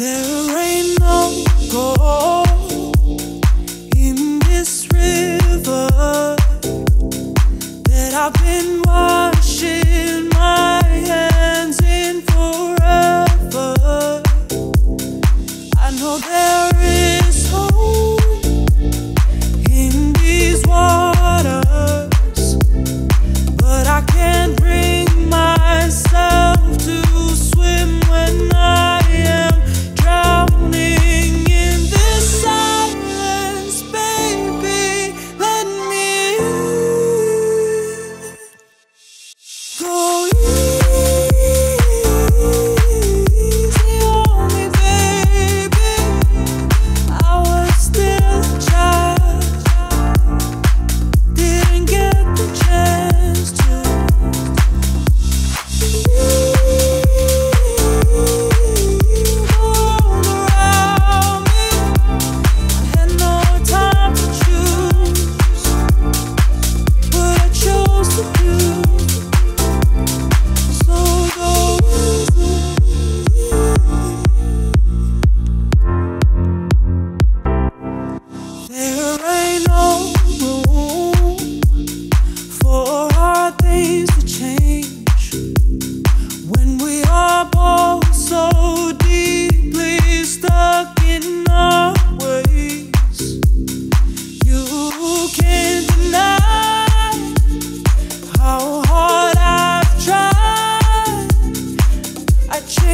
There ain't no gold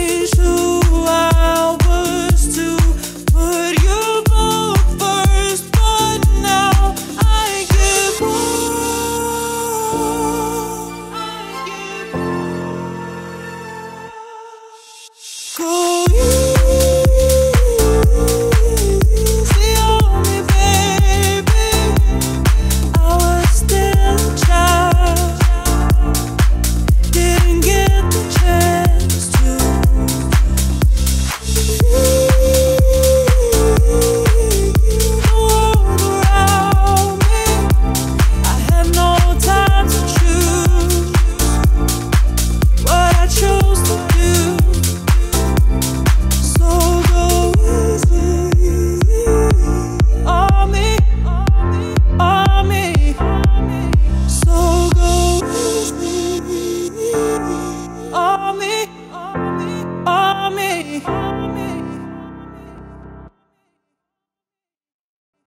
beijo